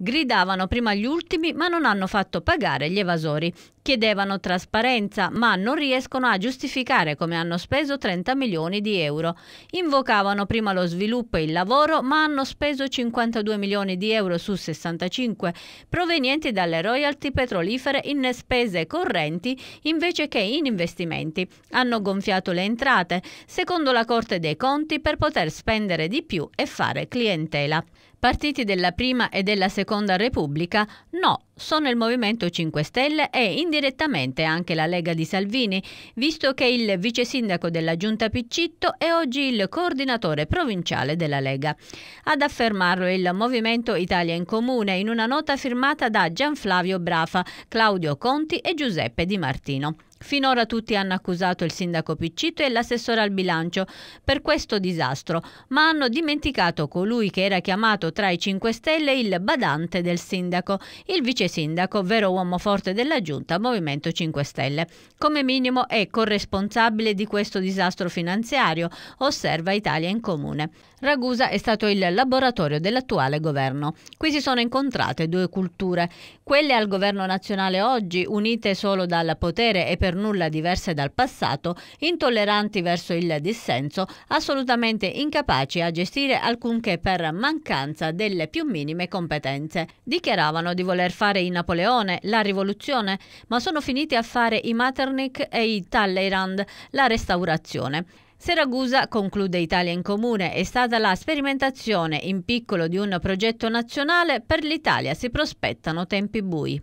Gridavano prima gli ultimi ma non hanno fatto pagare gli evasori. Chiedevano trasparenza ma non riescono a giustificare come hanno speso 30 milioni di euro. Invocavano prima lo sviluppo e il lavoro ma hanno speso 52 milioni di euro su 65 provenienti dalle royalty petrolifere in spese correnti invece che in investimenti. Hanno gonfiato le entrate, secondo la Corte dei Conti, per poter spendere di più e fare clientela. Partiti della prima e della seconda Repubblica? No, sono il Movimento 5 Stelle e indirettamente anche la Lega di Salvini, visto che il vice sindaco della Giunta Piccitto è oggi il coordinatore provinciale della Lega. Ad affermarlo il Movimento Italia in Comune in una nota firmata da Gianflavio Brafa, Claudio Conti e Giuseppe Di Martino. Finora tutti hanno accusato il sindaco Piccito e l'assessore al bilancio per questo disastro, ma hanno dimenticato colui che era chiamato tra i 5 Stelle il badante del sindaco, il vice sindaco, vero uomo forte della giunta Movimento 5 Stelle. Come minimo è corresponsabile di questo disastro finanziario, osserva Italia in Comune. Ragusa è stato il laboratorio dell'attuale governo. Qui si sono incontrate due culture, quelle al governo nazionale oggi, unite solo dal potere e per nulla diverse dal passato, intolleranti verso il dissenso, assolutamente incapaci a gestire alcunché per mancanza delle più minime competenze. Dichiaravano di voler fare i Napoleone, la rivoluzione, ma sono finiti a fare i Metternich e i Talleyrand, la restaurazione. Seragusa, conclude Italia in Comune, è stata la sperimentazione in piccolo di un progetto nazionale, per l'Italia si prospettano tempi bui.